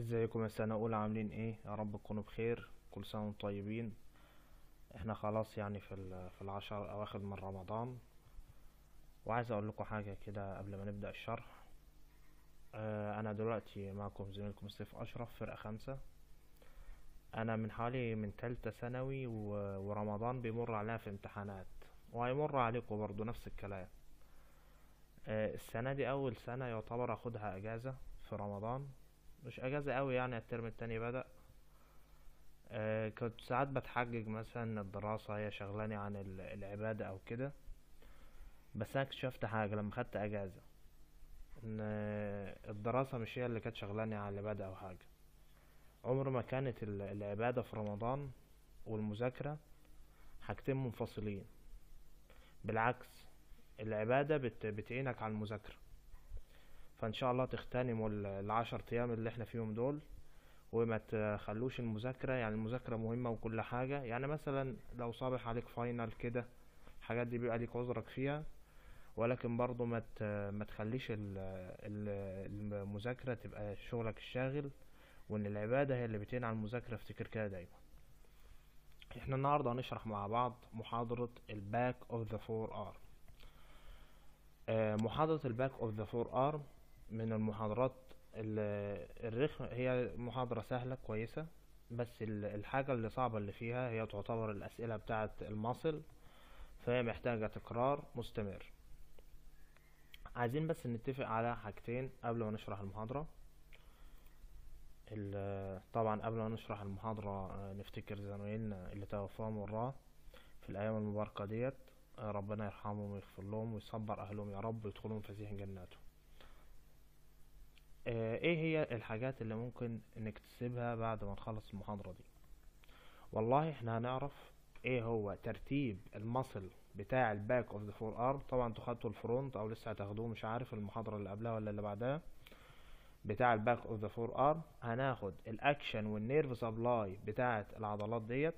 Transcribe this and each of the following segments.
ازيكم؟ يا سنة أولى عاملين إيه؟ يا رب تكونوا بخير كل سنة وأنتم طيبين. إحنا خلاص يعني في في العشر الأواخر من رمضان. وعايز أقول لكم حاجة كده قبل ما نبدأ الشرح. آه أنا دلوقتي معكم زميلكم سيف أشرف فرقة خمسة. أنا من حوالي من تالتة ثانوي ورمضان بيمر علينا في امتحانات وهيمر عليكم برضو نفس الكلام. آه السنة دي أول سنة يعتبر أخدها أجازة في رمضان. مش أجازة قوي يعني الترم التاني بدأ. آه كنت ساعات بتحجج مثلا إن الدراسة هي شغلاني عن ال- العبادة أو كده. بس أنا اكتشفت حاجة لما خدت أجازة إن الدراسة مش هي اللي كانت شغلاني عن العبادة أو حاجة. عمر ما كانت ال- العبادة في رمضان والمذاكرة حاجتين منفصلين. بالعكس العبادة بت بتعينك على المذاكرة. فإن شاء الله تغتنموا ال- العشر أيام اللي إحنا فيهم دول وما تخلوش المذاكرة يعني المذاكرة مهمة وكل حاجة. يعني مثلا لو صابح عليك فاينل كده الحاجات دي بيبقى ليك عذرك فيها ولكن برضو ما ما تخليش ال- ال- المذاكرة تبقى شغلك الشاغل وإن العبادة هي اللي بتعين على المذاكرة. افتكر كده دايما. إحنا النهاردة هنشرح مع بعض محاضرة ال back of the forearm محاضرة ال back of the forearm من المحاضرات ال- الرخمة هي محاضرة سهلة كويسة بس ال- الحاجة اللي صعبة اللي فيها هي تعتبر الأسئلة بتاعة ال muscle فهي محتاجة تكرار مستمر. عايزين بس نتفق على حاجتين قبل ما نشرح المحاضرة. ال- طبعا قبل ما نشرح المحاضرة آه، نفتكر زمايلنا اللي توفاهم الله في الأيام المباركة ديت. آه، ربنا يرحمهم ويغفر لهم ويصبر أهلهم يا رب ويدخلهم فسيح جناته. آه، إيه هي الحاجات اللي ممكن نكتسبها بعد ما نخلص المحاضرة دي؟ والله إحنا هنعرف إيه هو ترتيب ال muscle بتاع ال back of the forearm طبعا أنتوا خدتوا ال front أو لسه هتاخدوه مش عارف المحاضرة اللي قبلها ولا اللي بعدها. بتاع ال back of the forearm هناخد ال action وال nerve supply بتاعة العضلات ديت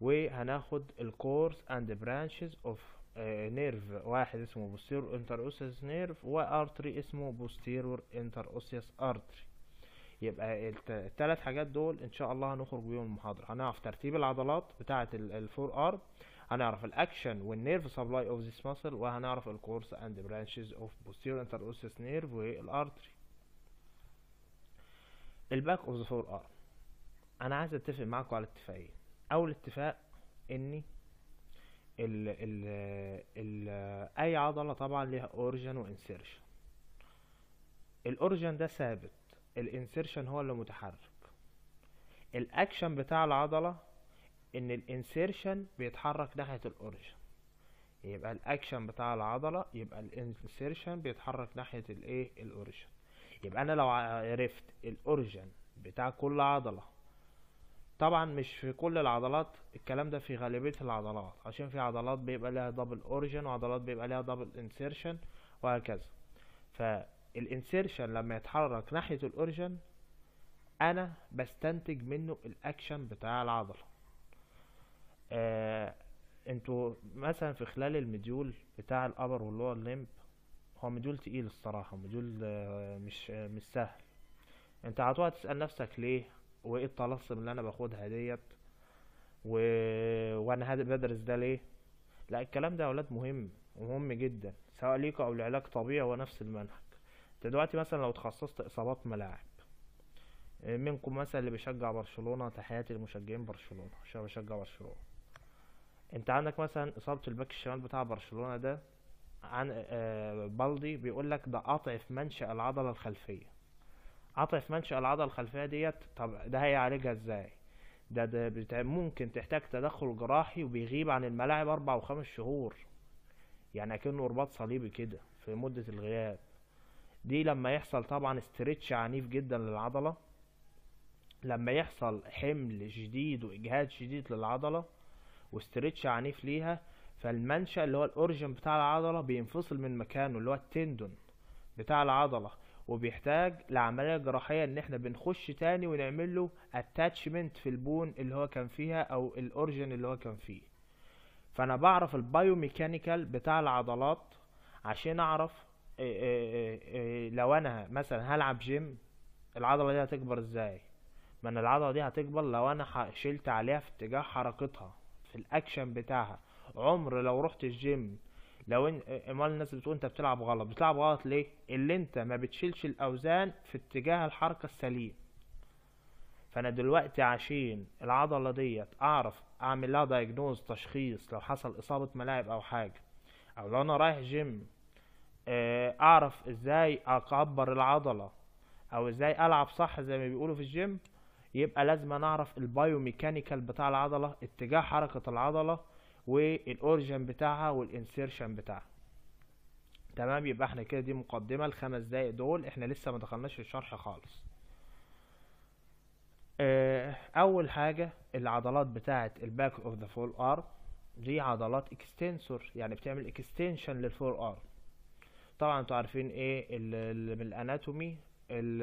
وهناخد ال course and branches of nerve واحد اسمه posterior interosseous nerve و artery اسمه posterior interosseous artery يبقى الت- التلات حاجات دول إن شاء الله هنخرج بيهم المحاضرة. هنعرف ترتيب العضلات بتاعة ال forearm هنعرف ال action وال nerve supply of this muscle وهنعرف ال course and branches of posterior interosseous nerve وال artery ال back of the forearm أنا عايز أتفق معاكم على اتفاقين. أول اتفاق إني ال ال ال أي عضلة طبعا ليها origin و insertion ال origin ده ثابت. ال insertion هو اللي متحرك. الاكشن بتاع العضلة إن ال insertion بيتحرك ناحية ال origin يبقى الاكشن بتاع العضلة يبقى ال insertion بيتحرك ناحية الايه ال origin يبقى أنا لو عرفت ال origin بتاع كل عضلة طبعا مش في كل العضلات الكلام ده في غالبية العضلات عشان في عضلات بيبقى لها double origin وعضلات بيبقى لها double insertion وهكذا. فال insertion لما يتحرك ناحية ال origin أنا بستنتج منه الاكشن بتاع العضلة. آه أنتوا مثلا في خلال ال module بتاع ال upper وال lower limb هو module تقيل الصراحة module آه مش آه مش سهل. انت هتقعد تسأل نفسك ليه؟ وإيه الطلاسم اللي أنا باخدها ديت؟ و... وأنا بدرس ده ليه؟ لا الكلام ده يا أولاد مهم ومهم جدا سواء ليكوا أو لعلاج طبيعي هو نفس المنهج. أنت دلوقتي مثلا لو اتخصصت إصابات ملاعب منكم مثلا اللي بيشجع برشلونة تحياتي لمشجعين برشلونة عشان بشجع برشلونة. أنت عندك مثلا إصابة ال back الشمال بتاع برشلونة ده عن آه، بالدي بيقول لك ده قطع في منشأ العضلة الخلفية. قطع في منشأ العضلة الخلفية ديت طب ده هيعالجها إزاي؟ ده ده ممكن تحتاج تدخل جراحي وبيغيب عن الملاعب أربع وخمس شهور. يعني أكنه رباط صليبي كده في مدة الغياب. دي لما يحصل طبعا stretch عنيف جدا للعضلة. لما يحصل حمل شديد وإجهاد شديد للعضلة و stretch عنيف ليها فالمنشأ اللي هو ال origin بتاع العضلة بينفصل من مكانه اللي هو ال tendon بتاع العضلة. وبيحتاج لعملية جراحية إن إحنا بنخش تاني ونعمل له attachment في ال bone اللي هو كان فيها أو ال origin اللي هو كان فيه. فأنا بعرف ال biomechanical بتاع العضلات عشان أعرف إيه إيه إيه لو أنا مثلا هلعب جيم العضلة دي هتكبر إزاي؟ ما أنا العضلة دي هتكبر لو أنا شلت عليها في اتجاه حركتها في الأكشن بتاعها. عمر لو رحت الجيم لو ان امال الناس بتقول أنت بتلعب غلط بتلعب غلط ليه؟ اللي أنت ما بتشيلش الأوزان في اتجاه الحركة السليم فأنا دلوقتي عشان العضلة ديت أعرف أعمل لها diagnose تشخيص لو حصل إصابة ملاعب أو حاجة أو لو أنا رايح جيم آه، أعرف إزاي أكبر العضلة أو إزاي ألعب صح زي ما بيقولوا في الجيم يبقى لازم أعرف ال biomechanical بتاع العضلة اتجاه حركة العضلة وال origin بتاعها وال insertion بتاعها. تمام؟ يبقى إحنا كده دي مقدمة الخمس دقايق دول. إحنا لسه ما دخلناش في الشرح خالص. آه، أول حاجة العضلات بتاعة ال back of the forearm دي عضلات extensor يعني بتعمل extension لل forearm طبعا أنتوا عارفين إيه من ال anatomy؟ ال-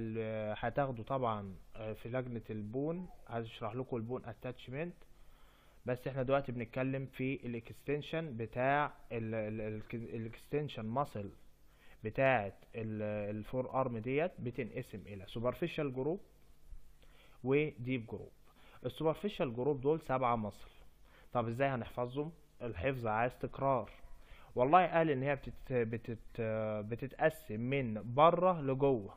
ال- هتاخدوا طبعا في لجنة ال bone. هشرح لكم ال bone attachment بس إحنا دلوقتي بنتكلم في ال extension بتاع ال extension muscle بتاعة ال forearm ديت بتنقسم إلى superficial group و deep group ال superficial group دول سبعة muscle طب إزاي هنحفظهم؟ الحفظ عايز تكرار. والله قال إن هي بتت... بتت... بتتقسم من برة لجوة.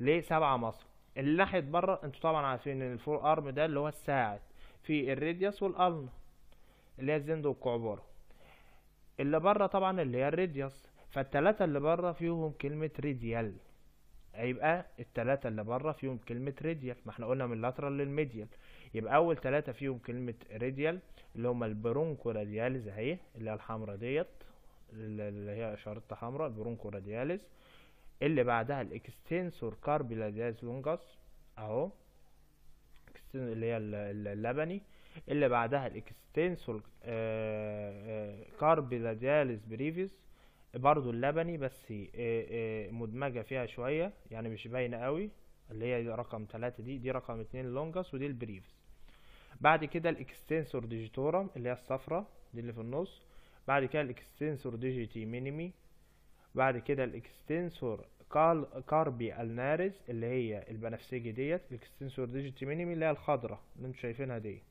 ليه سبعة muscle اللي ناحية برة أنتوا طبعا عارفين إن ال forearm ده اللي هو الساعد. في ال radius وال ulna اللي هي الزند والكعبرة. اللي بره طبعا اللي هي ال radius فالتلاتة اللي بره فيهم كلمة radial هيبقى التلاتة اللي بره فيهم كلمة radial ما إحنا قلنا من ال lateral لل medial يبقى أول تلاتة فيهم كلمة radial اللي هما ال brachioradialis أهي اللي هي الحمرا ديت اللي هي اشارتها حمرا ال brachioradialis اللي بعدها ال extensor carpi radialis longus أهو. Extensor اللي هي ال- ال- اللبني اللي بعدها ال extensor carpi radialis brevis برضو اللبني بس آه، آه، مدمجة فيها شوية يعني مش باينة قوي اللي هي رقم تلاتة دي دي رقم اتنين ال longus ودي ال brevis بعد كده ال extensor digitorum اللي هي الصفرة دي اللي في النص. بعد كده ال extensor digiti minimi. بعد كده ال extensor carpi ulnaris اللي هي البنفسجي ديت ال extensor digiti minimi اللي هي الخضرة اللي أنتوا شايفينها دي.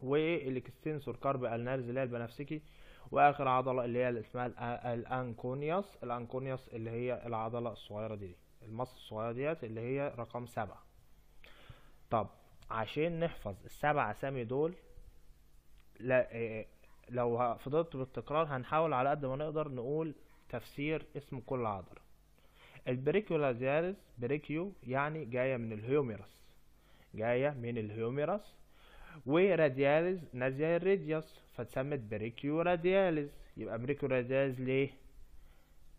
وال extensor carpi ulnaris اللي هي البنفسجي وآخر عضلة اللي هي اسمها ال anconeus ال anconeus اللي هي العضلة الصغيرة دي ال muscle الصغيرة ديت اللي هي رقم سبعة. طب عشان نحفظ السبع أسامي دول لا إيه، لو فضلت بالتكرار هنحاول على قد ما نقدر نقول تفسير اسم كل عضلة. ال brachioradialis brachio يعني جاية من ال humerus جاية من ال humerus و radialis نازلة ال radius فتسمت brachioradialis. يبقى brachioradialis ليه؟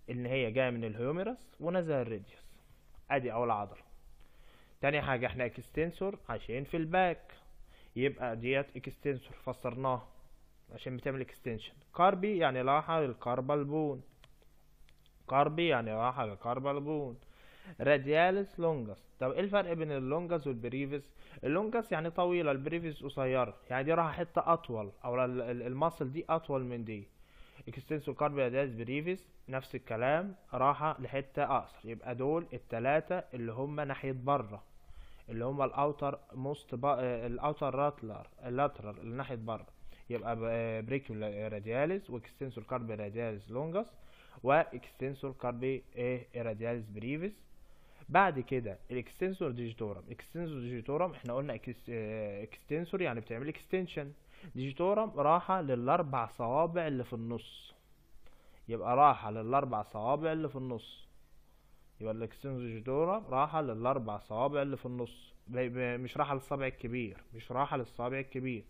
إن هي جاية من ال humerus ونازلة ال radius أدي أول عضلة. تاني حاجة إحنا extensor عشان في ال back. يبقى ديت extensor فسرناها عشان بتعمل extension. carpi يعني راحة لل carpal bone carpi يعني راحة لل carpal bone radialis longus طب إيه الفرق بين ال longus وال brevis؟ ال longus يعني طويلة ال brevis قصيرة يعني دي راحة حتة أطول أو ال- ال- ال muscle دي أطول من دي. extensor carpi radialis brevis نفس الكلام راحة لحتة أقصر. يبقى دول التلاتة اللي هم ناحية برة. اللي هم ال outermost ال outer lateral ال lateral اللي ناحية برة. يبقى brachioradialis و extensor carpi radialis longus و extensor carpi radialis brevis بعد كده ال extensor digitorum. extensor digitorum إحنا قلنا extensor يعني بتعمل extension digitorum راحة للأربع صوابع اللي في النص. يبقى راحة للأربع صوابع اللي في النص. يبقى ال extensor digitorum راحة للأربع صوابع اللي في النص. مش راحة للصابع الكبير مش راحة للصابع الكبير.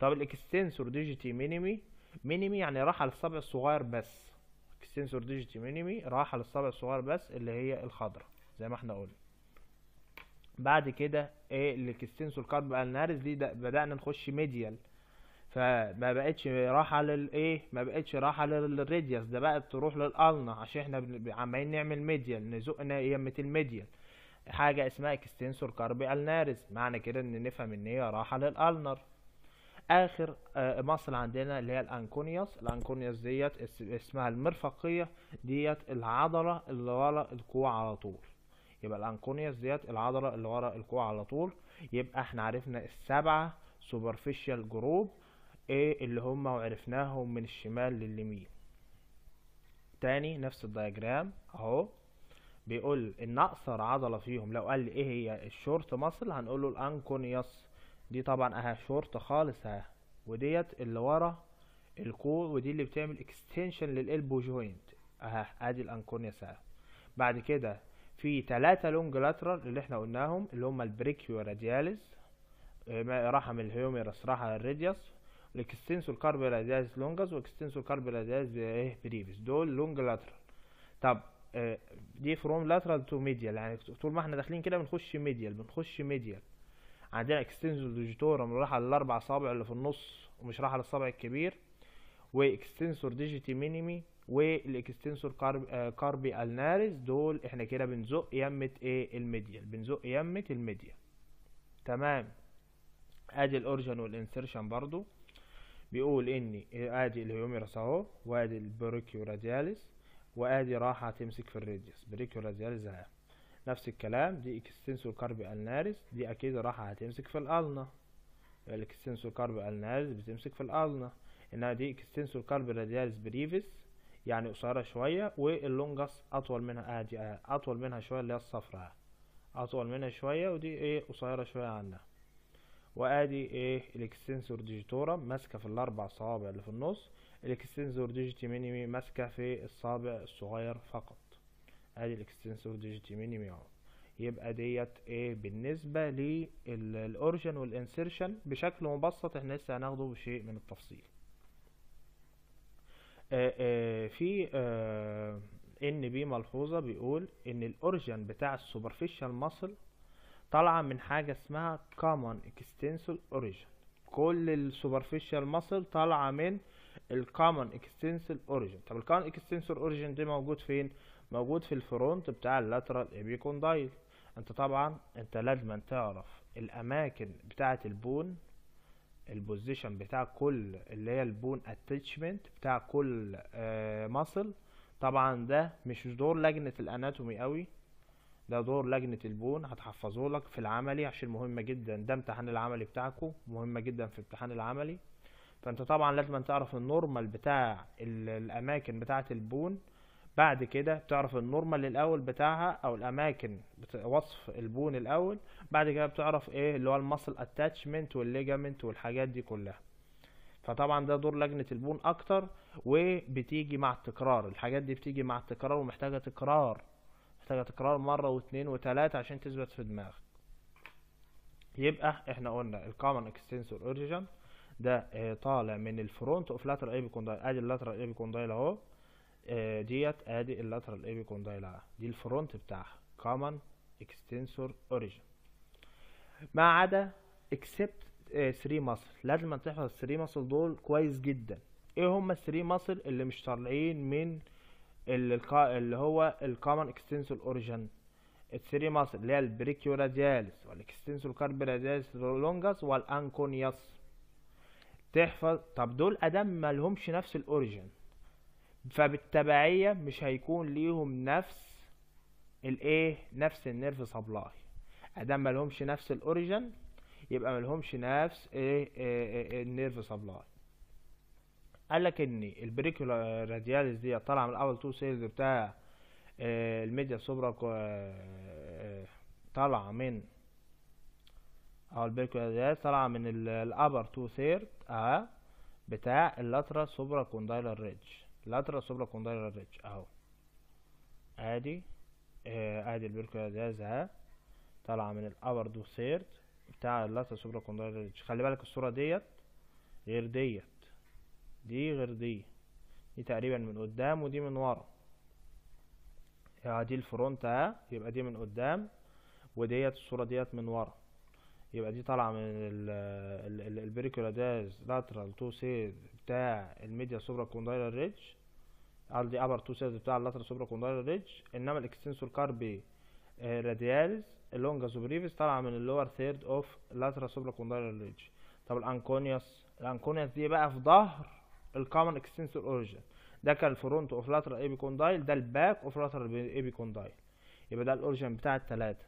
طب ال extensor digiti minimi؟ minimi يعني راحة للصابع الصغير بس. extensor digiti minimi راحة للصابع الصغير بس اللي هي الخضراء زي ما إحنا قلنا. بعد كده إيه ال extensor carpi ulnaris دي بدأنا نخش medial فما بقتش راحة للايه ما بقتش راحة لل radius ده بقت تروح لل ulna عشان إحنا عمالين نعمل medial نزق يمة ال medial حاجة اسمها extensor carpi ulnaris معنى كده إن نفهم إن هي راحة لل ulnar آخر آه، muscle عندنا اللي هي ال anconeus ال anconeus ديت اس- اسمها المرفقية ديت العضلة اللي ورا الكوع على طول. يبقى ال anconeus ديت العضلة اللي ورا الكوع على طول. يبقى إحنا عرفنا السبعة superficial group إيه اللي هم وعرفناهم من الشمال لليمين. تاني نفس ال diagram أهو. بيقول إن أقصر عضلة فيهم لو قال لي إيه هي ال short muscle هنقول له ال anconeus دي طبعا اهي شورت خالص اهي. وديت اللي ورا الكوع ودي اللي بتعمل extension لل elbow joint اهي ادي ال anconeus اهي بعد كده في ثلاثة long lateral اللي إحنا قلناهم اللي هم ال brachioradialis راحة من ال humerus راحة لل radius ال extensor carpi radialis longus و extensor carpi radialis إيه brevis دول long lateral طب آه، دي from lateral to medial يعني طول ما إحنا داخلين كده بنخش medial بنخش medial عندنا extensor digitorum راحة للاربع صابع اللي في النص ومش راحة للصابع الكبير و extensor digiti minimi وال extensor آه carpi ulnaris دول إحنا كده بنزق يمة إيه؟ ال medial بنزق يمة ال medial تمام. آدي ال origin وال insertion برضو. بيقول ان آدي ال humerus أهو وآدي ال brachioradialis وآدي راحة تمسك في ال radius brachioradialis اهي نفس الكلام دي extensor carpi ulnaris دي أكيد راحة هتمسك في ال ulna. ال extensor carpi ulnaris بتمسك في ال ulna. إنها دي extensor carpi radialis brevis يعني قصيرة شوية وال longus أطول منها ادي آه أطول منها شوية اللي هي الصفرا أطول منها شوية ودي إيه قصيرة شوية عنها. وآدي إيه ال extensor digitorum ماسكة في الأربع صوابع اللي في النص. ال extensor digiti minimi ماسكة في الصابع الصغير فقط. ادي ال extensor digiti minimi اهو يبقى ديت إيه بالنسبة لل origin وال insertion. بشكل مبسط إحنا لسه هناخده بشيء من التفصيل. آه، آه، في NB ملحوظة بيقول إن ال origin بتاع ال superficial muscle طالعة من حاجة اسمها common extensor origin. كل ال superficial muscle طالعة من ال common extensor origin طب ال common extensor origin ده موجود فين؟ موجود في ال front بتاع ال lateral epicondyle انت طبعا انت لازم تعرف الأماكن بتاعة ال bone ال position بتاع كل اللي هي ال bone attachment بتاع كل muscle طبعا ده مش دور لجنة ال anatomy قوي ده دور لجنة ال bone. هتحفظه لك في العملي عشان مهمة جدا. ده امتحان العملي بتاعكم مهمة جدا في امتحان العملي. فأنت طبعا لازم تعرف ال normal بتاع الأماكن بتاعة ال bone. بعد كده بتعرف ال normal الأول بتاعها أو الأماكن وصف ال bone الأول بعد كده بتعرف إيه اللي هو ال muscle attachment وال ligament والحاجات دي كلها. فطبعا ده دور لجنة ال bone أكتر وبتيجي مع التكرار. الحاجات دي بتيجي مع التكرار ومحتاجة تكرار. محتاجة تكرار مرة واثنين وثلاثة عشان تثبت في دماغك. يبقى إحنا قلنا ال common extensor origin ده آه طالع من ال front of lateral epicondyle أدي ال lateral epicondyle أهو. آه ديت آدي ال lateral epicondyle اهي دي ال front بتاعها common extensor origin. ما عدا except 3 muscle لازم تحفظ ال 3 muscle دول كويس جدا. إيه هم ال 3 muscle اللي مش طالعين من اللي هو ال common extensor origin ال 3 muscle اللي هي ال brachioradialis وال extensor carpi radialis longus وال anconeus تحفظ. طب دول ادام ما لهمش نفس ال origin فبالتبعية مش هيكون ليهم نفس الإيه؟ نفس ال nerve supply. أدام ما لهمش نفس ال origin يبقى ما لهمش نفس إيه, إيه, إيه ال nerve supply. قال لك إن ال brachioradialis دي طالعة من ال upper two thirds بتاع إيه ال medial supra طالعة من أو ال brachioradialis طالعة من ال upper two third آه بتاع ال lateral supracondylar ridge. ال lateral supracondylar ridge أهو. آدي. آدي ال brachioradialis اهي طالعة من ال upper two third بتاع ال lateral supra ridge خلي بالك الصورة ديت غير ديت. دي غير دي. دي تقريبا من قدام ودي من ورا. يعني دي ال front اهي يبقى دي من قدام وديت الصورة ديت من ورا. يبقى دي طالعة من ال brachioradialis. lateral two third بتاع ال medial supracondylar ridge قصدي upper two third بتاع ال lateral supracondylar ridge إنما ال extensor carpi radialis ال longus وbrevis طالعة من ال lower third of lateral supracondylar ridge. طب ال anconeus ال anconeus دي بقى في ظهر ال common extensor origin ده كان ال front of lateral epicondyle ده ال back of lateral epicondyle يبقى ده ال origin بتاع التلاتة.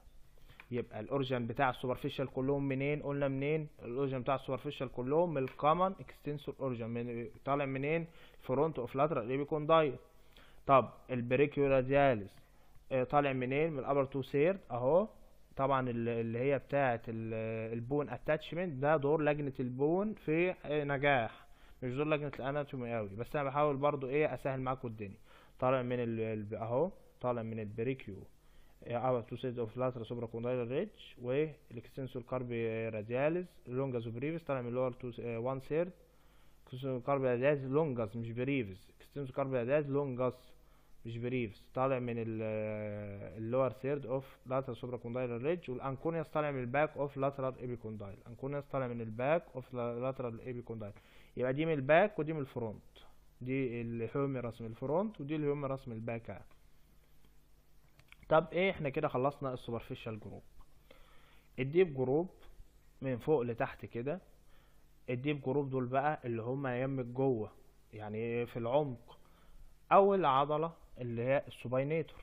يبقى ال origin بتاع ال superficial كلهم منين؟ قلنا منين؟ ال origin بتاع ال superficial كلهم من ال common extensor origin من طالع منين؟ front of lateral epicondyle طب ال brachioradialis آه، طالع منين؟ من ال upper two third أهو. طبعا ال- اللي هي بتاعه ال- ال bone attachment ده دور لجنة ال bone في آه، نجاح. مش دور لجنة ال anatomy قوي بس أنا بحاول برضو إيه أسهل معاكم الدنيا. طالع من أهو طالع من ال brachio. upper two third of lateral supracondylar ridge وال extensor carpi radialis longus و brevis طالع من ال lower تو 1 third extensor carpi radialis longus مش brevis extensor carpi radialis longus مش brevis طالع من ال lower third of lateral supracondylar ridge وال anconeus طالع من ال back of lateral epicondyle anconeus طالع من ال back of lateral epicondyle يبقى دي من ال back ودي من ال front دي ال humerus من ال front ودي ال humerus من ال back اهي. طب إيه إحنا كده خلصنا ال superficial group ال deep group من فوق لتحت كده ال deep group دول بقى اللي هم يمك جوه يعني في العمق اول عضله اللي هي ال supinator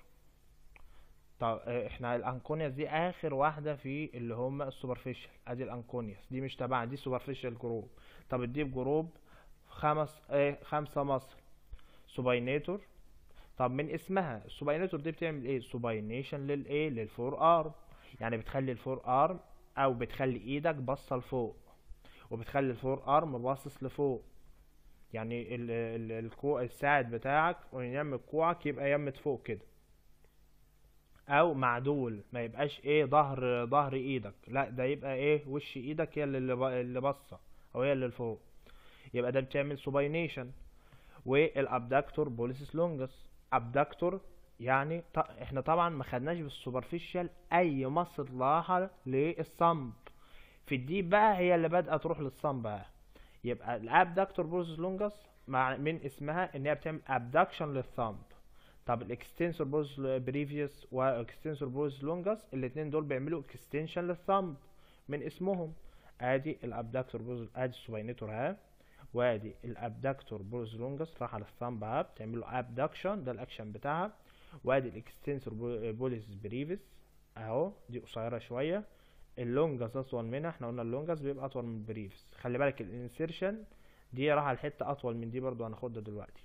طب آه، إحنا ال anconeus دي آخر واحدة في اللي هم ال superficial أدي ال anconeus دي مش تبعنا دي superficial group طب ال deep group خمس إيه خمسة muscle supinator طب من اسمها ال supinator دي بتعمل إيه؟ supination للايه؟ لل forearm يعني بتخلي ال forearm أو بتخلي إيدك باصة لفوق وبتخلي ال forearm باصص لفوق. يعني ال ال الكوع الساعد بتاعك ويم كوعك يبقى يمت فوق كده. أو معدول ما يبقاش إيه ظهر ظهر إيدك. لا ده يبقى إيه؟ وش إيدك هي اللي اللي باصة أو هي اللي لفوق. يبقى ده بتعمل supination. وال abductor pollicis longus abductor يعني ط... إحنا طبعا ما خدناش بال superficial أي muscle راحه لل thumb في ال deep بقى هي اللي بادئه تروح لل thumb بقى. يبقى ال abductor pollicis longus مع من اسمها إن هي بتعمل abduction لل thumb طب ال extensor pollicis brevis و extensor pollicis longus الاتنين دول بيعملوا extension لل thumb من اسمهم. آدي ال abductor pollicis آدي ال supinator ها؟ وادي ال abductor pollicis longus راح على ال thumb ها بتعمل له abduction ده الاكشن بتاعها. وادي ال extensor pollicis brevis اهو دي قصيرة شوية. ال longus اطول منها إحنا قلنا ال longus بيبقى اطول من ال brevis خلي بالك ال insertion دي راح على الحته اطول من دي برضو هناخدها دلوقتي.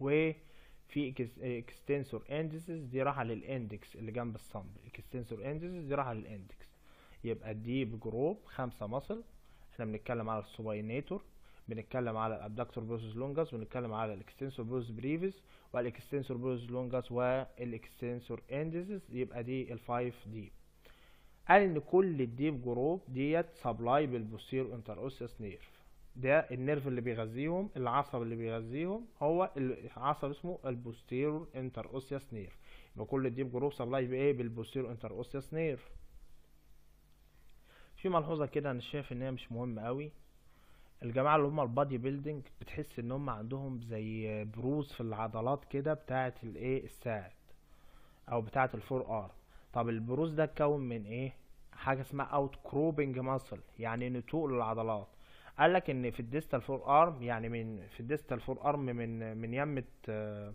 وفي extensor indicis دي راحه لل index اللي جنب ال thumb ال extensor indicis دي راحه لل index. يبقى ال deep group خمسة muscle إحنا بنتكلم على ال supinator. بنتكلم على ال abductor pollicis longus بنتكلم على ال extensor pollicis brevis وال extensor pollicis longus وال extensor indicis يبقى دي ال five deep قال إن كل ال deep group ديت supply بال posterior interosseous nerve ده ال nerve اللي بيغذيهم العصب اللي بيغذيهم هو العصب اسمه ال posterior interosseous nerve يبقى كل ال deep group supply بايه بال posterior interosseous nerve في ملحوظة كده أنا شايف إن هي مش مهمة قوي الجماعة اللي هم ال body building بتحس إن هم عندهم زي بروز في العضلات كده بتاعة الإيه؟ الساعد أو بتاعة ال forearm. طب البروز ده اتكون من إيه؟ حاجة اسمها outcropping muscle يعني نتوء للعضلات. قال لك إن في ال distal forearm يعني من في ال distal forearm من من يمة آه،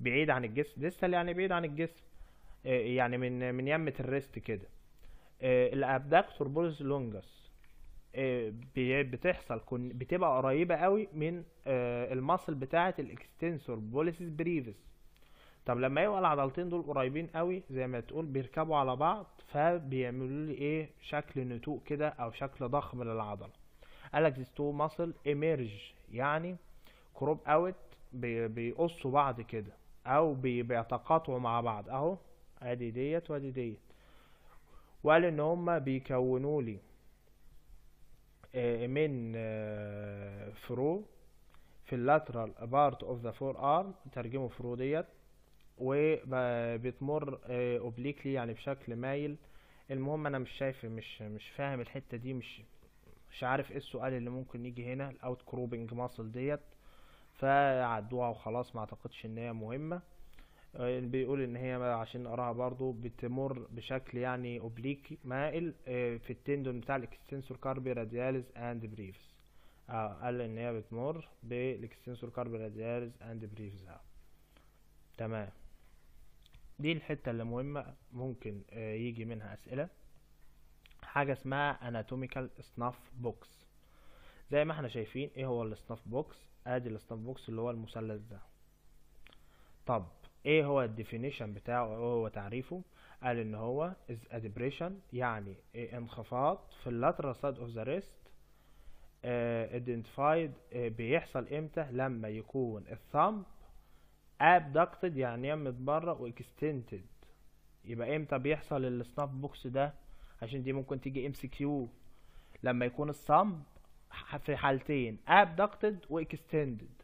بعيد عن الجسم. distal يعني بعيد عن الجسم آه، يعني من من يمة ال wrist كده. الأبداكتور بولز لونجس آه، بتحصل بتبقى قريبة قوي من آه، ال muscle بتاعة ال extensor pollicis brevis. طب لما يبقى العضلتين دول قريبين قوي زي ما تقول بيركبوا على بعض فبيعملوا لي إيه؟ شكل نتوء كده أو شكل ضخم للعضلة. قالك two muscle emerge يعني crop out بيقصوا بعض كده أو بي- بيتقاطعوا مع بعض. أهو أدي ديت وأدي ديت. وقال إن هما بيكونوا لي من آه، furrow في ال lateral part of the forearm ترجمه furrow ديت وبتمر obliquely يعني بشكل مايل. المهم أنا مش شايف مش مش فاهم الحتة دي مش مش عارف إيه السؤال اللي ممكن يجي هنا ال outcropping muscle ديت. فعدوها وخلاص ما أعتقدش إن هي مهمة. آه، بيقول إن هي عشان نقراها برضو بتمر بشكل يعني oblique مائل آه، في ال tendon بتاع ال extensor carpi radialis and brevis آه قال إن هي بتمر بال extensor carpi radialis and brevis آه تمام. دي الحتة اللي مهمة ممكن آه، يجي منها أسئلة. حاجة اسمها anatomical snuff box. زي ما إحنا شايفين إيه هو ال snuff box آدي ال snuff box اللي هو المثلث ده. طب إيه هو ال definition بتاعه أو هو تعريفه؟ قال إن هو is a depression يعني انخفاض في ال lateral side of the wrist آه، identified آه، بيحصل إمتى؟ لما يكون ال thumb abducted يعني يمد بره و extended. يبقى إمتى بيحصل ال snuff box ده؟ عشان دي ممكن تيجي MCQ لما يكون ال thumb في حالتين abducted و extended.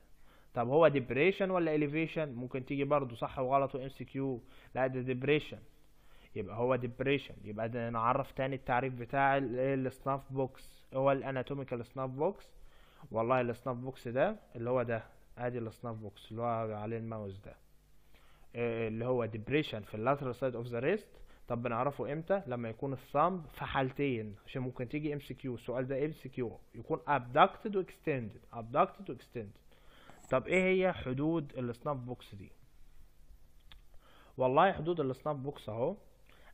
طب هو depression ولا elevation ممكن تيجي برضو صح وغلط و MCQ لا ده depression. يبقى هو depression. يبقى ده نعرف تاني التعريف بتاع ال snuff box هو ال anatomical snuff box والله ال snuff box ده اللي هو ده. ادي ال snuff box اللي هو عليه الماوس ده. آه، اللي هو depression في ال lateral side of the wrist طب بنعرفه إمتى؟ لما يكون ال thumb في حالتين. عشان ممكن تيجي MCQ السؤال ده MCQ يكون abducted و extended. abducted و extended. طب إيه هي حدود ال snuff box دي؟ والله حدود ال snuff box أهو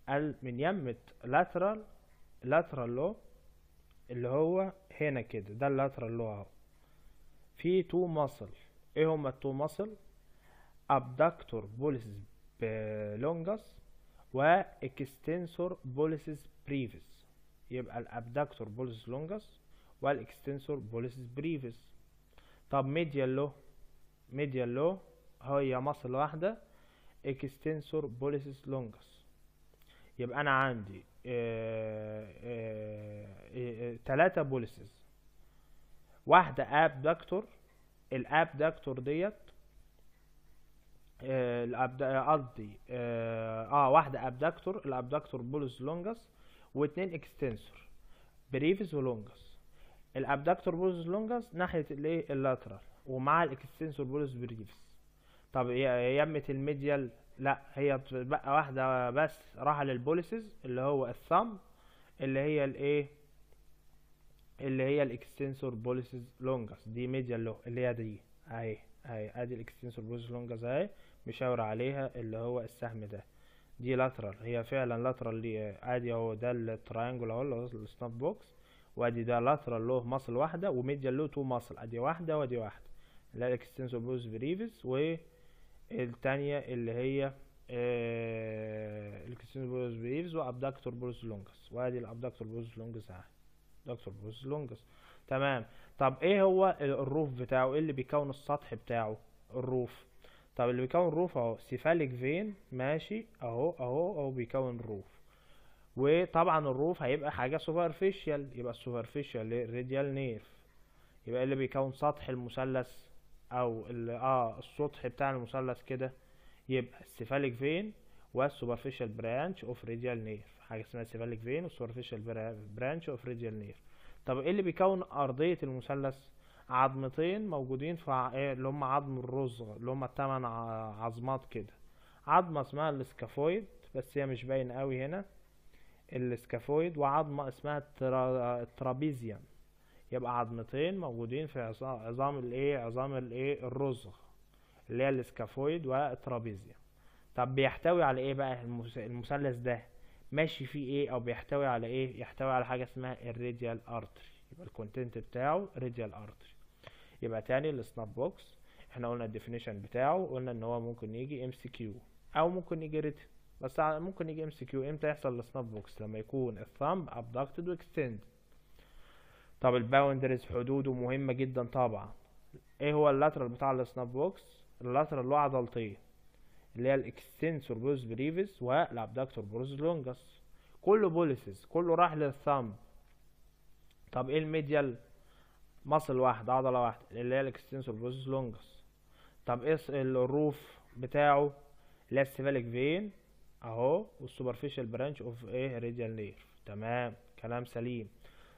قال من يمة lateral lateral لو اللي هو هنا كده ده ال lateral لو أهو. في two muscle إيه هما ال two muscle؟ abductor pollicis longus و extensor pollicis brevis. يبقى ال abductor pollicis longus وال extensor pollicis brevis. طب medial له؟ medial له هي muscle واحدة extensor pollicis longus يبقى أنا عندي آه، آه، آه، تلاتة pollicis واحدة abductor ال abductor ديت قصدي آه واحدة abductor ال abductor pollicis longus واتنين extensor brevis و longus ال abductor pollicis longus ناحية الايه ال lateral ومع ال extensor pollicis brevis طب يمة ال medial لا هي بتبقى واحدة بس راحة لل pollicis اللي هو ال thumb اللي هي الايه اللي هي ال extensor pollicis longus دي medial له اللي هي دي. أهي أهي أدي ال extensor pollicis longus أهي مشاور عليها اللي هو السهم ده. دي lateral هي فعلا lateral أدي أهو ده ال triangle أهو اللي هو ال snuff box وأدي ده lateral له muscle واحدة و medial له two muscle أدي واحدة وأدي واحدة. اللي هي pollicis brevis والتانية اللي هي ال extensor pollicis brevis و abductor pollicis longus وادي ال abductor pollicis longus اهي abductor pollicis longus تمام. طب إيه هو ال- ال roof بتاعه؟ إيه اللي بيكون السطح بتاعه؟ ال roof. طب اللي بيكون ال roof أهو cephalic vein ماشي أهو أهو أهو بيكون ال roof. وطبعا ال roof هيبقى حاجة superficial يبقى ال superficial radial nerve يبقى اللي بيكون سطح المثلث أو آه السطح بتاع المثلث كده يبقى ال cephalic vein وال superficial branch of radial nerve حاجة اسمها cephalic vein وال superficial branch of radial nerve طب إيه اللي بيكون أرضية المثلث؟ عظمتين موجودين في إيه اللي هم عظم الرسغ اللي هم التمن ع- عظمات كده. عظمة اسمها ال scaphoid بس هي مش باين قوي هنا. ال scaphoid وعظمة اسمها ال tra- ال trapezium يبقى عظمتين موجودين في عظا- عظام الايه؟ عظام الايه؟ الرسغ اللي هي ال scaphoid وال trapezium طب بيحتوي على إيه بقى المثلث ده؟ ماشي فيه إيه؟ أو بيحتوي على إيه؟ يحتوي على حاجة اسمها ال radial artery. يبقى ال content بتاعه radial artery يبقى تاني ال snuff box إحنا قلنا ال definition بتاعه قلنا ان هو ممكن يجي MCQ أو ممكن يجي written بس ممكن يجي MCQ إمتى يحصل ال snuff box لما يكون ال thumb abducted و extended طب ال boundaries حدوده مهمة جدا طبعا. إيه هو ال lateral بتاع ال snuff box ال lateral له عضلتين اللي هي ال extensor pollicis brevis وال abductor pollicis longus كله pollicis كله راح لل thumb طب إيه ال medial؟ muscle واحد عضلة واحدة اللي هي ال extensor pollicis longus طب إيه ال roof بتاعه؟ اللي هي ال cephalic vein أهو وال superficial branch of إيه radial nerve تمام كلام سليم.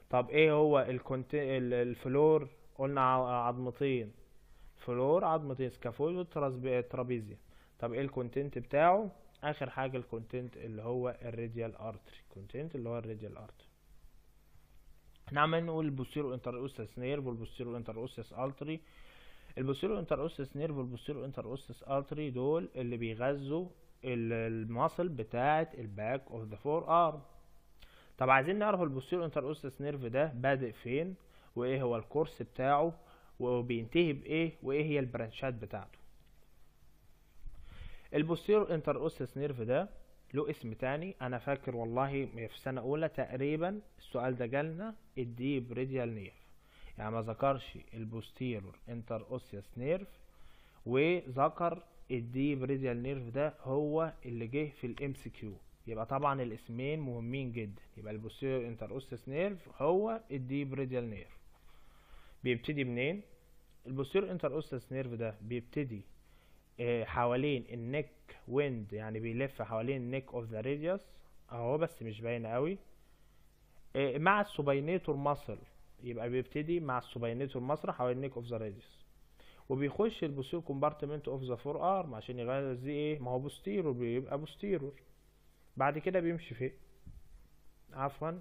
طب إيه هو ال cont- ال- ال floor؟ قلنا عظمتين. floor عظمتين scaphoid وال trapezium طب إيه ال content بتاعه؟ آخر حاجة ال content اللي هو ال radial artery. content اللي هو ال radial artery. إحنا عمالين نقول ال posterior interosseous nerve وال posterior interosseous artery ال posterior interosseous nerve وال posterior interosseous artery دول اللي بيغذوا ال muscle بتاعه ال back of the forearm. طب عايزين نعرف ال posterior interosseous nerve ده بادئ فين وإيه هو ال course بتاعه وبينتهي بإيه وإيه هي ال branchات بتاعته. ال posterior interosseous nerve ده له اسم تاني. أنا فاكر والله في سنة أولى تقريبا السؤال ده جالنا ال deep radial nerve. يعني ما ذكرش ال posterior interosseous nerve وذكر ال deep radial nerve ده هو اللي جه في ال MCQ. يبقى طبعا الاسمين مهمين جدا. يبقى ال posterior interosseous nerve هو ال deep radial nerve. بيبتدي منين؟ ال posterior interosseous nerve ده بيبتدي آه، حوالين ال neck wind يعني بيلف حوالين ال neck of the radius اهو بس مش باين قوي. آه، مع ال supinator muscle. يبقى بيبتدي مع ال supinator muscle حوالين ال neck of the radius وبيخش ال posterior compartment of the forearm عشان يغذي إيه؟ ما هو posterior بيبقى posterior بعد كده بيمشي في عفوا.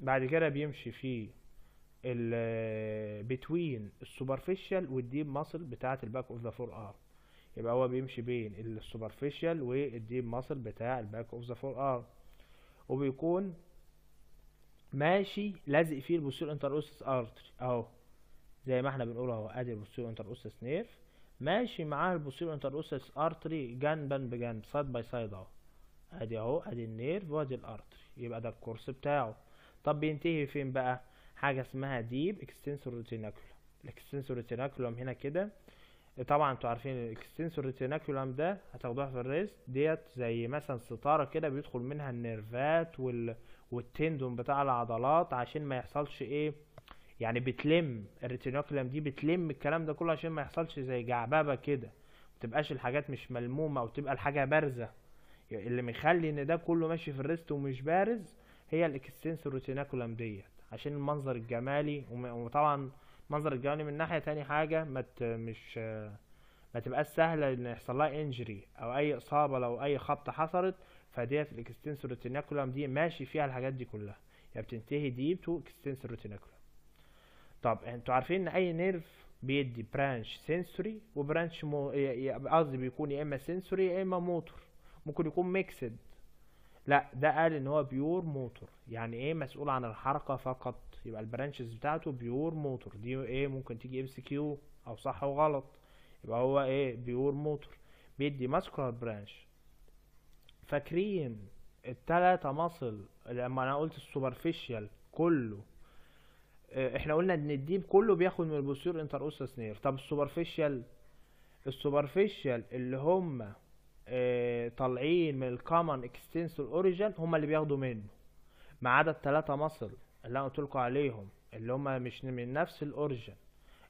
بعد كده بيمشي في ال between ال superficial وال deep muscle بتاعة ال back of the forearm يبقى هو بيمشي بين ال superficial وال deep muscle بتاع ال back of the forearm وبيكون ماشي لازق فيه ال posterior interosseous artery أهو. زي ما إحنا بنقول أهو. أدي ال posterior interosseous nerve ماشي معاه ال posterior interosseous artery جنبا بجنب. side by side أهو. ادي أهو ادي ال nerve وادي ال artery يبقى ده ال course بتاعه. طب بينتهي فين بقى؟ حاجة اسمها deep extensor retinaculum ال extensor retinaculum هنا كده. طبعا أنتوا عارفين ال extensor retinaculum ده هتاخدوها في ال wrist ديت زي مثلا ستارة كده بيدخل منها ال nerveات وال وال tendon بتاع العضلات عشان ما يحصلش إيه؟ يعني بتلم. ال retinaculum دي بتلم الكلام ده كله عشان ما يحصلش زي جعببة كده. متبقاش الحاجات مش ملمومة أو تبقى الحاجة بارزة. اللي مخلي إن ده كله ماشي في ال wrist ومش بارز هي ال extensor retinaculum ديت. عشان المنظر الجمالي وطبعا منظر الجوانب من ناحية تاني حاجة ما مش ما تبقاش سهلة إن يحصل لها injury أو أي إصابة لو أي خبطة حصلت فديت ال extensor retinaculum دي ماشي فيها الحاجات دي كلها. يعني بتنتهي deep to extensor retinaculum طب أنتوا عارفين إن أي nerve بيدي branch sensory و branch قصدي بيكون يا إما sensory يا إما موتور ممكن يكون mixed لا ده قال إن هو pure motor يعني إيه؟ مسؤول عن الحركة فقط. يبقى ال branches بتاعته pure motor دي إيه؟ ممكن تيجي MCQ أو صح وغلط يبقى هو إيه؟ pure motor بيدي muscular branch فاكرين التلاتة muscle لما أنا قلت ال superficial كله آه إحنا قلنا إن ال deep كله بياخد من ال posterior interosseous nerve طب ال superficial ال superficial اللي هم آه طالعين من ال common extensor origin هم اللي بياخدوا منه. ما عدا التلاتة muscle اللي أنا قلت لكم عليهم اللي هم مش من نفس ال origin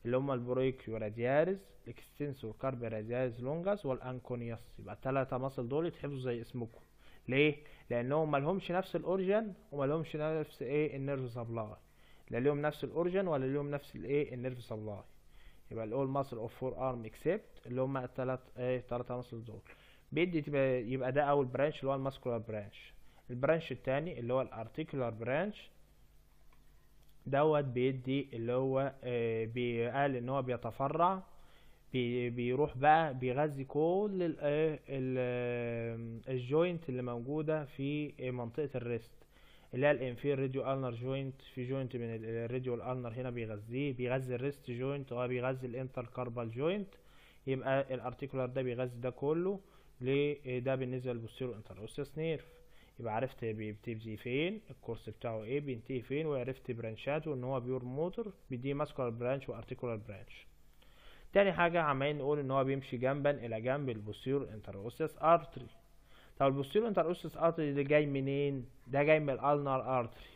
اللي هم ال brachioradialis ال extensor carpi radialis longus وال anconeus. يبقى الثلاثه muscle دول يتحفظوا زي اسمكم. ليه؟ لأنهم ما لهمش نفس ال origin وما لهمش نفس إيه ال nerve supply لا لهم نفس ال origin ولا لهم نفس الايه ال nerve supply يبقى الأول muscle of forearm except اللي هم الثلاث إيه الثلاثه muscle دول. بيدي يبقى ده أول branch اللي هو ال muscular branch ال branch الثاني اللي هو ال articular branch دوت بيدي اللي هو آه بيقال إن هو بيتفرع بي بيروح بقى بيغذي كل ال joint اللي موجودة في منطقة ال wrist اللي هي ال inferior radioulnar joint. في joint من ال radio ال ulnar هنا بيغذيه بيغذي ال wrist joint وهو بيغذي ال intercarpal joint. يبقى ال articular ده بيغذي ده كله. ليه؟ ده بالنسبة لل posterior interosseous nerve. يبقى عرفت بيبتدي فين ال course بتاعه إيه بينتهي فين وعرفت branch اته ان هو pure motor بيدي muscular branch و articular branch. تاني حاجة عمالين نقول إن هو بيمشي جنبا إلى جنب ال posterior interosseous artery. طب ال posterior interosseous artery ده جاي منين؟ ده جاي من ال ulnar artery.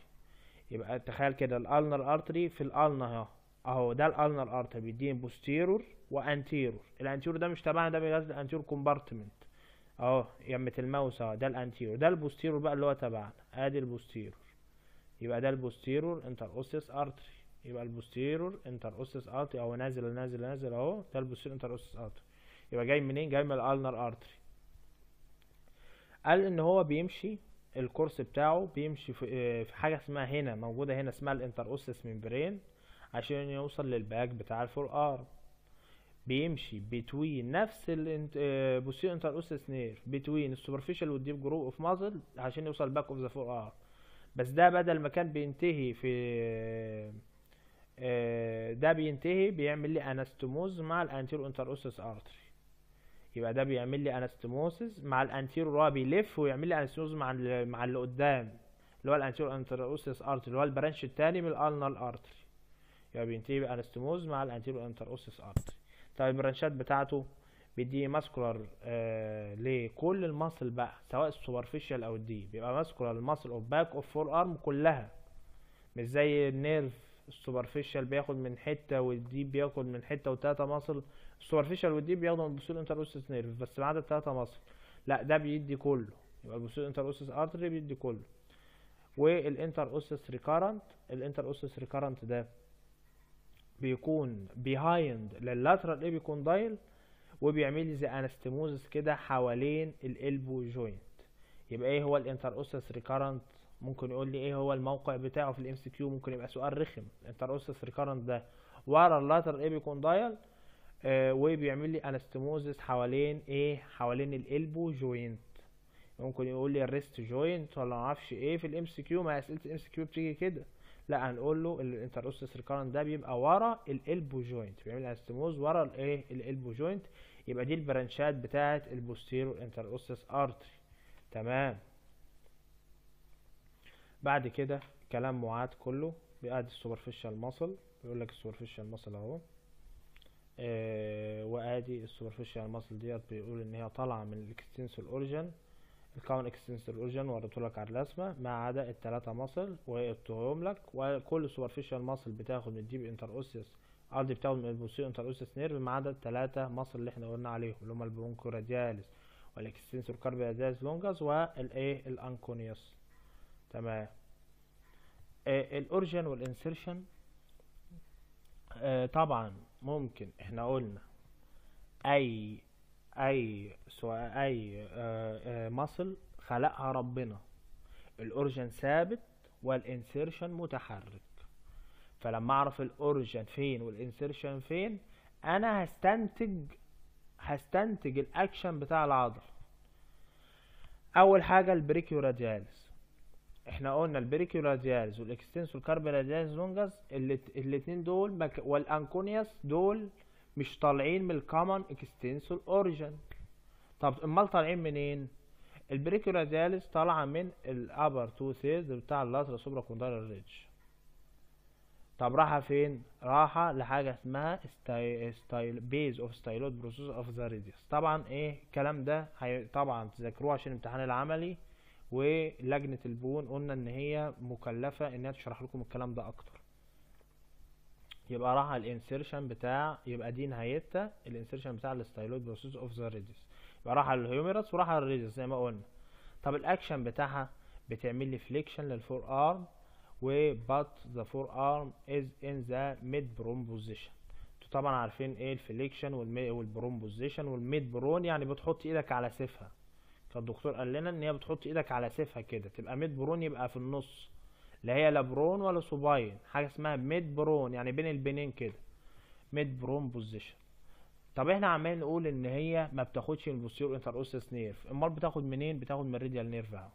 يبقى تخيل كده ال ulnar artery في ال ulna أهو. أهو ده ال ulnar artery بيديني posterior و anterior. ال anterior ده مش تبعنا ده بيغذي ال anterior compartment. أهو يمة الماوس اهو ده ال anterior ده ال posterior بقى اللي هو تبعنا آدي ال posterior. يبقى ده ال posterior interosseous artery. يبقى ال posterior interosseous artery أهو نازل نازل نازل أهو ده ال posterior interosseous artery. يبقى جاي منين؟ جاي من ال ulnar artery. قال إن هو بيمشي ال course بتاعه بيمشي في, في حاجة اسمها هنا موجودة هنا اسمها ال interosseous membrane عشان يوصل لل back بتاع ال forearm. بيمشي between نفس ال posterior interosseous nerve between ال superficial وال deep group of muscle عشان يوصل back of the forearm بس ده بدل ما كان بينتهي في آه، ده بينتهي بيعمل لي anastomose مع ال anterior interosseous artery يبقى ده بيعمل لي anastomosis مع ال anterior هو بيلف ويعمل لي anastomose مع مع اللي قدام اللي هو ال anterior interosseous artery اللي هو ال branch التاني من ال ulnar artery يبقى بينتهي ب anastomose مع ال anterior interosseous artery طب ال branch ات بتاعته بيدي muscular آه لكل ال muscle بقى سواء ال superficial أو ال deep بيبقى muscular ال muscle of back of forearm كلها. مش زي ال nerve ال superficial بياخد من حتة وال deep بياخد من حتة وتلاته muscle ال superficial وال deep بياخدوا من ال posterior interosseous nerve بس ما عدا التلاته muscle لا ده بيدي كله. يبقى ال posterior interosseous artery بيدي كله. وال interosseous recurrent ال interosseous recurrent ده بيكون behind لل lateral epicondyle وبيعمل لي زي anastomosis كده حوالين ال elbow joint يبقى إيه هو ال interosseous recurrent ممكن يقول لي إيه هو الموقع بتاعه في ال MCQ ممكن يبقى سؤال رخم. ال interosseous recurrent ده. ورا ال lateral epicondyle آه وبيعمل لي anastomosis حوالين إيه؟ حوالين ال elbow joint ممكن يقول لي ال wrist joint ولا معرفش إيه في ال MCQ ما أسئلة ال MCQ بتيجي كده. لا هنقول له ال interosseous recurrent ده بيبقى ورا ال elbow joint بيعمل anastomose ورا الايه ال elbow joint يبقى دي ال branch ات بتاعه ال posterior interosseous artery تمام. بعد كده كلام معاد كله بيقعد ال superficial muscle بيقول لك ال superficial muscle أهو. آه وأدي ال superficial muscle ديت بيقول إن هي طالعة من ال extensor origin ال common extensor origin وريتهولك على الرسمة ما عدا التلاتة muscle وقلتهم لك وكل superficial muscle بتاخد من ال deep interosseous قصدي بتاخد من ال posterior interosseous nerve ما عدا التلاتة muscle اللي إحنا قلنا عليهم اللي هم ال brachioradialis وال extensor carpi radialis longus والايه ال anconeus. تمام. آه ال origin وال insertion آه طبعا ممكن إحنا قلنا أي أي سواء أي muscle خلقها ربنا. ال origin ثابت وال insertion متحرك. فلما أعرف ال origin فين وال insertion فين أنا هستنتج هستنتج الاكشن بتاع العضل. أول حاجة ال brachioradialis إحنا قلنا ال brachioradialis وال extensor carpi radialis longus الاتنين دول. وال anconeus دول مش طالعين من ال common extensor origin طب أمال طالعين منين؟ ال brachioradialis طالعة من ال upper two third بتاع ال lateral supracondylar ridge طب راحة فين؟ راحة لحاجة اسمها sty... style base of styloid process of the radius طبعا إيه الكلام ده؟ هي... طبعا تذاكروه عشان الامتحان العملي. ولجنة ال bone قلنا إن هي مكلفة انها تشرح لكم الكلام ده أكتر. يبقى راح ال insertion بتاع يبقى دي نهايتها ال insertion بتاع ال styloid process of the radius يبقى راح على ال humerus وراح على ال radius زي ما قلنا. طب الاكشن بتاعها بتعمل لي flexion لل forearm و but the forearm is in the mid prone position أنتوا طبعا عارفين إيه ال flexion وال prone position وال mid prone يعني بتحط إيدك على سيفها. فالدكتور قال لنا إن هي بتحط إيدك على سيفها كده تبقى mid prone يبقى في النص. لا هي لا prone ولا supine حاجة اسمها mid prone يعني بين البينين كده. mid prone position طب إحنا عمالين نقول إن هي ما بتاخدش من ال posterior interosseous nerve أمال بتاخد منين؟ بتاخد من ال radial nerve أهو.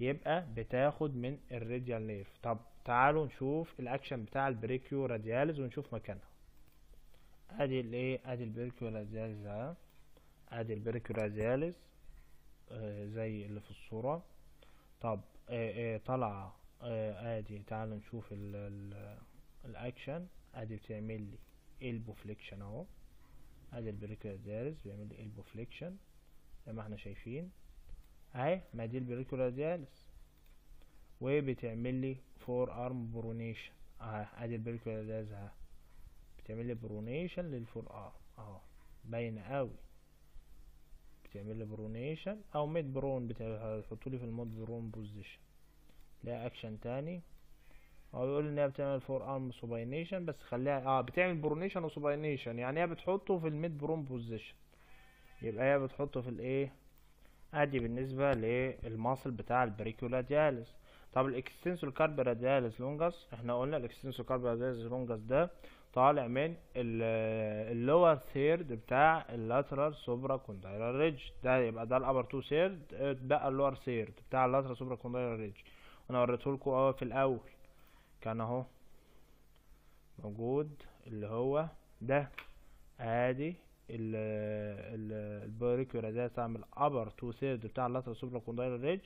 يبقى بتاخد من ال radial nerve طب تعالوا نشوف الاكشن بتاع ال brachioradialis ونشوف مكانها. أدي الايه أدي ال brachioradialis أهو. أدي ال brachioradialis آه زي اللي في الصورة. طب آه آه طالعه آه ادي تعالوا نشوف ال ال الأكشن. ادي بتعمل لي elbow flexion أهو. ادي ال brachioradialis بيعمل لي elbow flexion زي ما إحنا شايفين. أهي ما دي ال brachioradialis وبتعمل لي forearm pronation أهي ادي ال brachioradialis أهي. بتعمل لي pronation لل forearm أهو. باينة قوي بتعمل لي pronation أو mid prone بتحطوا لي في ال mid prone position لها اكشن تاني. هو بيقول إن هي بتعمل forearm supination بس خليها آه بتعمل pronation و supination يعني هي بتحطه في ال mid prone position يبقى هي بتحطه في الايه أدي بالنسبة لل muscle بتاع ال brachioradialis طب ال extensor carpi radialis longus إحنا قلنا ال extensor carpi radialis longus ده طالع من ال lower third بتاع ال lateral supracondylar ridge ده يبقى ده ال upper two third ده ال lower third بتاع ال lateral supracondylar ridge وأنا وريته لكم اهو في الأول. كان اهو موجود اللي هو ده. ادي ال brachiora ده تعمل upper two third بتاع ال lateral supracondylar ridge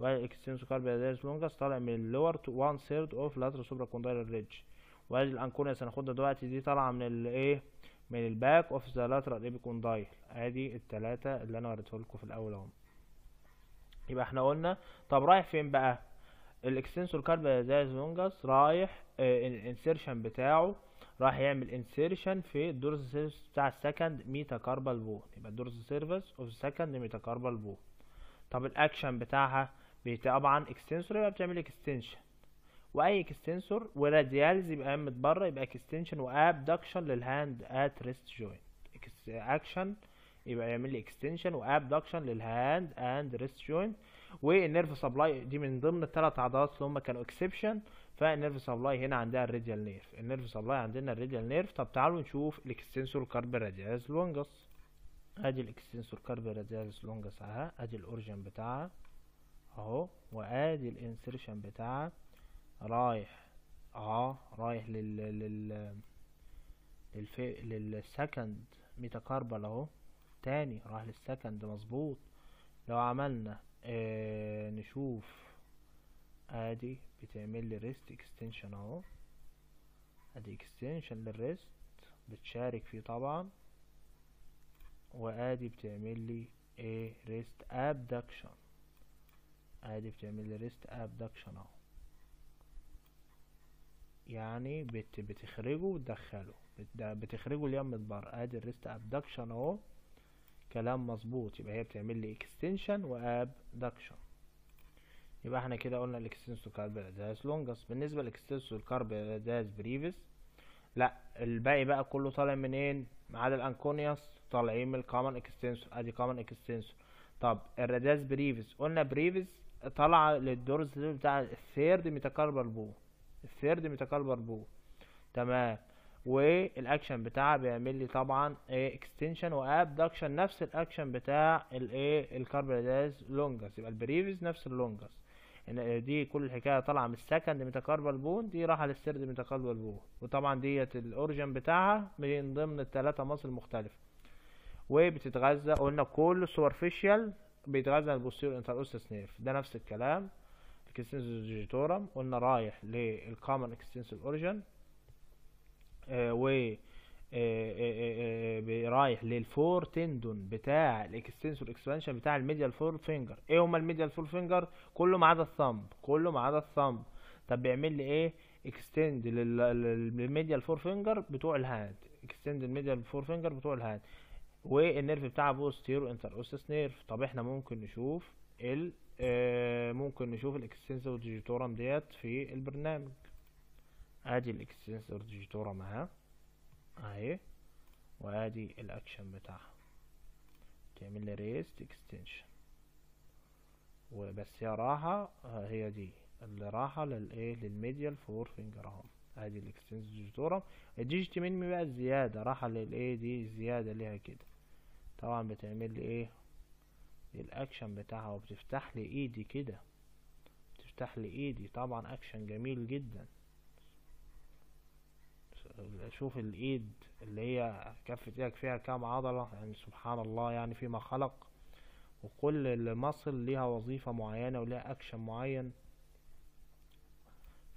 وال extensor carpi radialis longus طالع من ال lower two one third of lateral supracondylar ridge وادي ال anconeus هناخدها دلوقتي دي طالعة من الايه من ال back of the lateral epicondyle ادي التلاتة اللي أنا وريته لكم في الأول اهو. يبقى إحنا قلنا طب رايح فين بقى؟ ال extensor carpi radialis longus رايح آه ال insertion بتاعه راح يعمل insertion في ال dorsal surface بتاع ال second metacarpal bone يبقى ال dorsal surface of ال second metacarpal bone طب الاكشن بتاعها طبعا extensor يبقى بتعمل extension وأي extensor و radialis يبقى من بره يبقى extension و abduction لل hand at wrist joint اكشن يبقى يعمل لي extension و abduction لل hand and wrist joint وال nerve supply دي من ضمن الثلاث عضلات اللي هم كانوا exception فال nerve supply هنا عندها ال radial nerve. ال nerve supply عندنا ال radial nerve. طب تعالوا نشوف ال extensor carpi radialis longus أدي ال extensor carpi radialis longus أهي. أدي ال origin بتاعها أهو. وأدي ال insertion بتاعها رايح آه رايح لل لل للف... لل second metacarpal أهو. تاني راح لل second مظبوط. لو عملنا آه نشوف. آدي بتعمل لي wrist extension اهو. آدي extension لل wrist بتشارك فيه طبعا. وآدي بتعمل لي إيه wrist abduction آدي بتعمل لي wrist abduction اهو. يعني بت بتخرجه وتدخله. بت بتخرجه اليم بره آدي ال wrist abduction اهو. كلام مظبوط يبقى هي بتعمل لي extension و abduction يبقى إحنا كده قلنا ال extensor carpi radialis longus بالنسبة لل extensor carpi radialis brevis لا الباقي بقى كله طالع منين؟ ما عدا ال anconeus طالعين من ال common extensor ادي common extensor طب ال radialis brevis قلنا brevis طالعة لل dorsal بتاع ال third metacarpal bone ال third metacarpal bone تمام. والاكشن بتاعها بيعمل لي طبعا extension و abduction نفس الاكشن بتاع الايه ال carpi radialis longus يبقى ال brevis نفس ال longus دي كل الحكاية طالعة من ال second metacarpal bone دي راحة لل third metacarpal bone. وطبعا ديت ال origin بتاعها من ضمن الثلاثه muscle المختلفه وبتتغذى قلنا كل superficial بيتغذى ال posterior interosseous nerve ده نفس الكلام. ال extensor digitorum قلنا رايح لل common extensor origin و رايح لل four tendon بتاع ال extensor expansion بتاع ال medial four finger. إيه هما ال medial four finger؟ كله ما عدا ال thumb كله ما عدا ال thumb طب بيعمل لي إيه؟ extend لل medial four finger بتوع ال hand. extend ال medial four finger بتوع ال hand. وال nerve بتاعها posterior interosseous nerve. طب إحنا ممكن نشوف ال آه ممكن نشوف ال extensor digitorum ديت في البرنامج. ادي ال extensor digitorum اهي أهي. وادي الأكشن بتاعها. تعمل لي wrist extension وبس هي راحة هي دي. اللي راحة للايه لل medial four finger اهو ادي ال extensor digitorum ال digiti minimi بقى الزيادة راحة للايه دي زيادة ليها كده. طبعا بتعمل لي إيه؟ الأكشن بتاعها. وبتفتح لي إيدي كده. بتفتح لي إيدي. طبعا أكشن جميل جدا. شوف الإيد اللي هي كفة إيدك فيها كام عضلة يعني سبحان الله يعني فيما خلق. وكل ال muscle ليها وظيفة معينة وليها اكشن معين.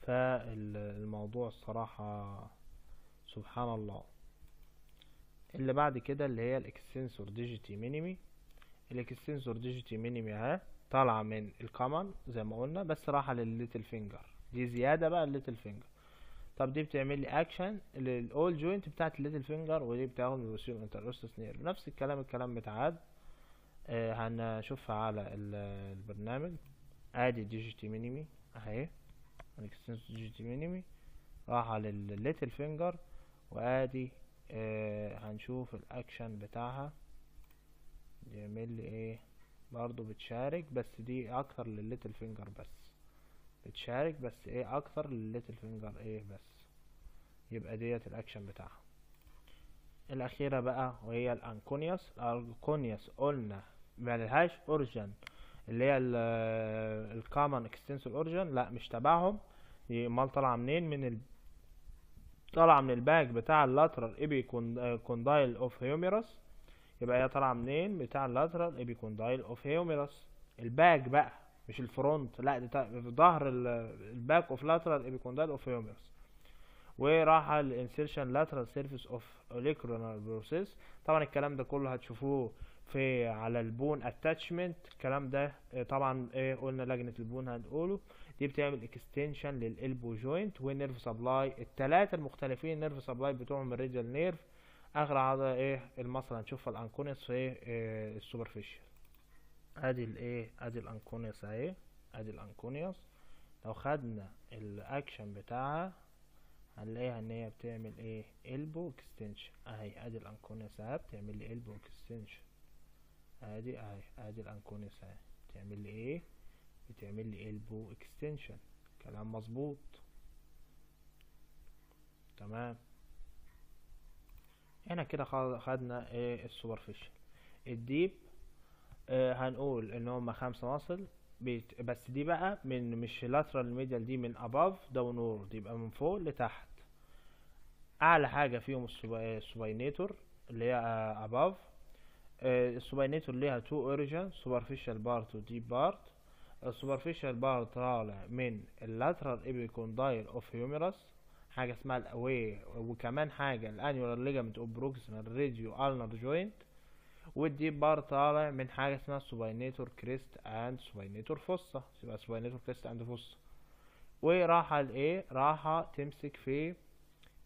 فالموضوع الصراحة سبحان الله. اللي بعد كده اللي هي ال extensor digiti minimi. ال extensor digiti minimi اهي طالعة من ال common زي ما قلنا بس راحة للل little finger دي زيادة بقى ال little finger طب دي بتعمل لي اكشن للاول joint بتاعت ال little finger ودي بتاخد من interosseous nerve نفس الكلام الكلام متعاد آه هنشوفها على البرنامج. ادي digiti minimi أهي. ال extensor digiti minimi راح على ال little finger وآدي آه هنشوف الاكشن بتاعها. يعمل لي إيه؟ برضو بتشارك بس دي أكتر للل little finger بس. بتشارك بس إيه أكتر للل little finger إيه بس. يبقى ديت الاكشن بتاعها. الأخيرة بقى وهي ال anconeus ال anconeus قلنا ملهاش origin اللي هي ال common extensor origin لا مش تبعهم. أمال طالعة منين؟ من ال... طالعة من ال back بتاع ال lateral epicondyle of humerus يبقى هي طالعة منين؟ بتاع ال lateral epicondyle of humerus ال back بقى. مش ال front لا في ظهر ال back of lateral epicondyle of humerus وراح ال insertion lateral surface of olecranon process طبعا الكلام ده كله هتشوفوه في على ال bone attachment الكلام ده آه، طبعا إيه قلنا لجنة ال bone هنقوله. دي بتعمل extension لل elbow joint وال nerve supply الثلاثه المختلفين ال nerve supply بتوعهم ال radial nerve آخر عضلة إيه ال muscle هنشوفها ال anconeus في إيه ال superficial أدي الايه أدي ال anconeus اهي أدي ال anconeus لو خدنا الاكشن بتاعها هنلاقيها إن هي بتعمل إيه؟ elbow extension أهي أدي ال anconeus اهي بتعمل لي elbow extension أدي أهي أدي ال anconeus اهي بتعمل لي إيه؟ بتعمل لي elbow extension كلام مظبوط. تمام. هنا كده خدنا إيه؟ ال superficial. ال deep هنقول إن هما muscle بيت بس دي بقى من مش lateral medial دي من above downward يبقى من فوق لتحت. أعلى حاجة فيهم ال supi- ال supinator اللي هي آه، above. آه، ال supinator ليها two origin superficial part و deep part. ال superficial part طالع من ال lateral epicondyle of humerus حاجة اسمها الاوي وكمان حاجة ال annular ligament of proximal radioulnar joint وال deep part طالع من حاجة اسمها supinator crest and supinator fossa يبقى supinator crest and fossa وراحة لايه راحة تمسك في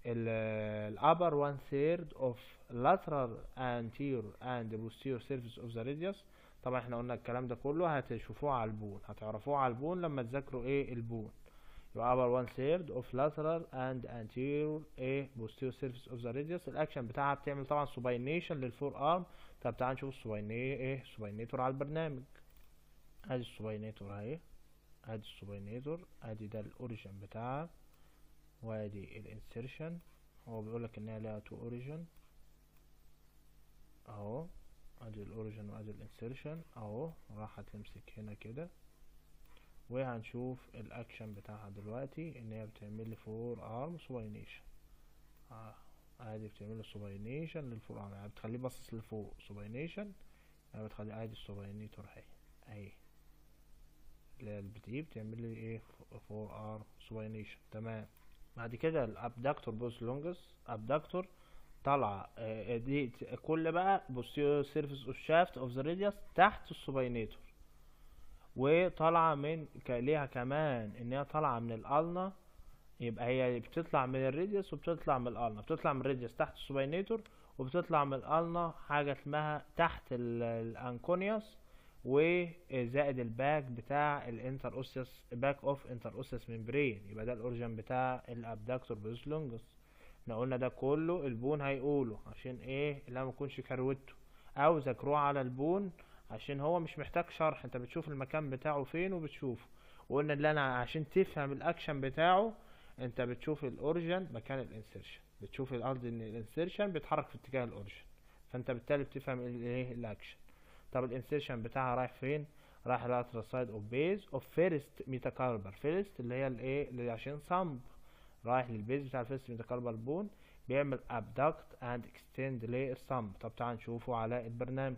ال upper one third of lateral anterior and posterior surface of the radius. طبعا إحنا قلنا الكلام ده كله هتشوفوه على ال bone. هتعرفوه على ال bone لما تذاكروا إيه ال bone. يبقى upper one third of lateral and anterior إيه posterior surface of the radius. الاكشن بتاعها بتعمل طبعا supination لل forearm طب تعال نشوف ال supi إيه؟ supinator على البرنامج. ادي ال supinator اهي. ادي ال supinator ادي ده ال origin بتاعها. وادي ال insertion. هو بيقولك إن هي ليها two origin. أهو. ادي ال origin وادي ال insertion. أهو. راح تمسك هنا كده. وهنشوف الأكشن بتاعها دلوقتي إن هي بتعمل لي forearm supination آه. ادي بتعمل لي supination لل forearm يعني بتخليه باصص لفوق. supination يعني بتخليه ادي ال supinator اهي أهي. اللي هي البتي بتعمل لي إيه؟ forearm supination تمام. بعد كده ال abductor pollicis longus. abductor طالعه آه، دي كل بقى posterior surface of shaft of the radius تحت ال supinator وطالعه من ليها كمان إن هي طالعة من ال ulna يبقى هي بتطلع من ال radius وبتطلع من ال ulna. بتطلع من ال radius تحت ال supinator وبتطلع من ال ulna حاجة اسمها تحت ال- ال anconeus وزائد ال back بتاع ال interosseous back of interosseous membrane يبقى ده ال origin بتاع ال abductor pollicis longus إحنا قلنا ده كله ال bone هيقوله عشان إيه؟ لا ما يكونش كروته. أو ذاكروه على ال bone عشان هو مش محتاج شرح. انت بتشوف المكان بتاعه فين وبتشوفه. وقلنا اللي أنا عشان تفهم الأكشن بتاعه انت بتشوف ال origin مكان ال insertion. بتشوف الأرض إن ال insertion بيتحرك في اتجاه ال origin. فأنت بالتالي بتفهم الايه الأكشن. طب ال insertion بتاعها رايح فين؟ رايح lateral side of base of first metacarpal first اللي هي الايه اللي عشان thumb. رايح لل base بتاع ال first metacarpal bone. بيعمل abduct and extend لل thumb. طب تعال نشوفه على البرنامج.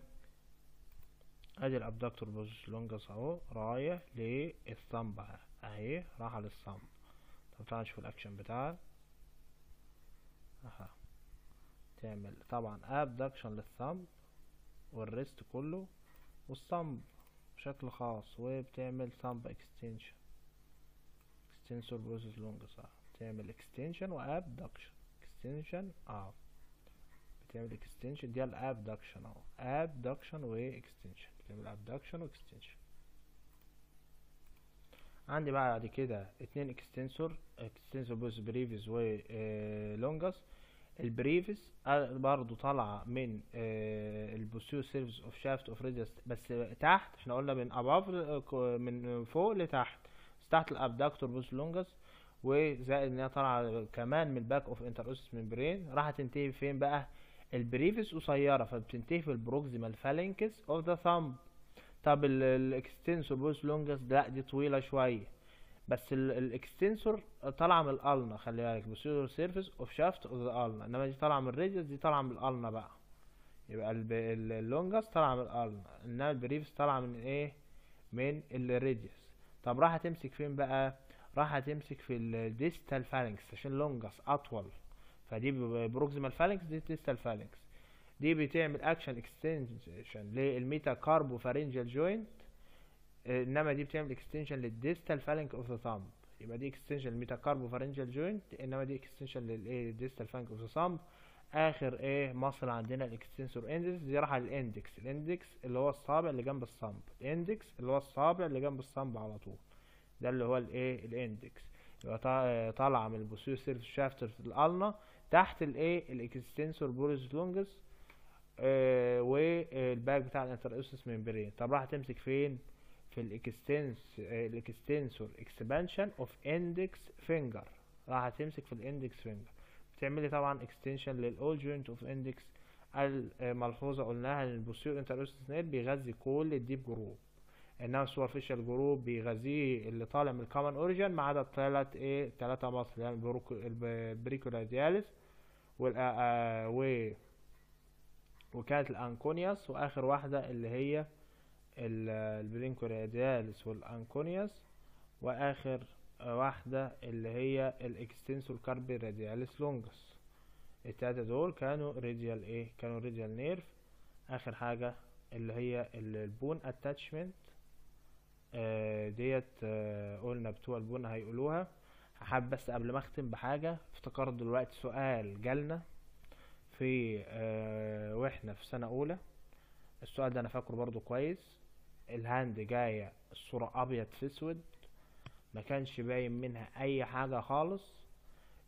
أدي ال abductor pollicis longus أهو. رايح لل thumb أهي. راح طب فتعال شوف الاكشن بتاعها أها. تعمل طبعا abduction لل thumb وال wrist كله وال thumb بشكل خاص وبتعمل thumb extension extensor pollicis longus صح. تعمل extension و abduction extension آه. بتعمل extension دي ال abduction أهو. abduction و extension بتعمل abduction و extension عندي بقى بعد كده اتنين extensor extensor pollicis brevis و longus ال brevis برضو طالعة من ال posterior surface of shaft of radius بس تحت إحنا قلنا من above من فوق لتحت. تحت ال abductor pollicis longus وزائد إن هي طالعة كمان من ال back of interosseous membrane راح تنتهي فين بقى؟ ال brevis قصيرة فبتنتهي في ال proximal phalanx of the thumb طب ال extensor pollicis longus لا دي طويلة شوية. بس ال extensor طالعة من ال ulna خلي بالك. posterior surface of shaft of the ulna إنما دي طالعة من ال radius دي طالعة من ال ulna بقى. يبقى ال longus طالعة من ال ulna. إنما ال brevis طالعة من إيه؟ من ال radius طب راح تمسك فين بقى؟ راح تمسك في ال distal phalanx عشان longus أطول. فدي proximal phalanx دي distal phalanx دي بتعمل action extension لل metacarpophalangeal joint إنما دي بتعمل extension لل distal phalanx of the thumb يبقى دي extension لل metacarpophalangeal joint إنما دي extension للإيه distal phalanx of the thumb آخر إيه muscle عندنا ال extensor indicis دي راح لل index ال index اللي هو الصابع اللي جنب ال thumb ال index اللي هو الصابع اللي جنب ال thumb على طول. ده اللي هو الايه ال index يبقى طالعة من ال posterior surface shaft ال ulna. تحت الايه ال extensor pollicis longus آه وال back بتاع ال interosseous membrane طب راح تمسك فين؟ في ال extens- ال extensor expansion of index finger راح تمسك في ال index finger بتعملي طبعا extension للاول joint of index الملحوظة قلناها إن ال posterior interosseous nerve بيغذي كل ال deep group انما ال superficial group بيغذيه اللي طالع من ال common origin ما عدا الثلاث إيه ثلاثة muscle يعني ال brachioradialis وال و وكانت ال anconeus وآخر واحدة اللي هي ال brachioradialis وال anconeus وآخر واحدة اللي هي ال extensor carpi radialis longus التلاتة دول كانوا radial إيه؟ كانوا radial nerve آخر حاجة اللي هي ال bone attachment آه that آه قلنا بتوع ال bone هيقولوها. حابب بس قبل ما أختم بحاجة افتكرت دلوقتي سؤال جالنا. في آه وإحنا في سنة أولى. السؤال ده أنا فاكره برضو كويس. ال hand جاية الصورة أبيض في أسود. ما كانش باين منها أي حاجة خالص.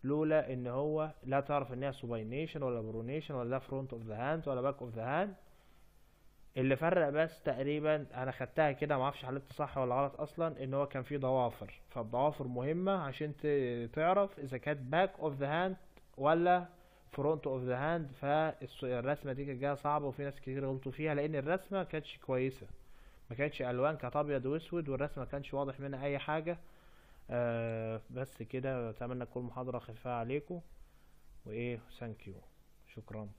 لولا إن هو لا تعرف إن هي supination ولا pronation ولا ده front of the hand ولا back of the hand اللي فرق بس تقريبا أنا خدتها كده ما أعرفش حلتها صح ولا غلط أصلا إن هو كان فيه ضوافر. فالضوافر مهمة عشان تعرف إذا كانت back of the hand ولا front of the hand فالرسمة دي كانت جاية صعبة وفي ناس كتير غلطوا فيها لأن الرسمة ما كانتش كويسة. ما كانتش ألوان كانت أبيض وأسود والرسم ما كانش واضح منها أي حاجة. آه بس كده أتمنى تكون محاضرة خفيفة عليكم. وإيه thank you شكرا.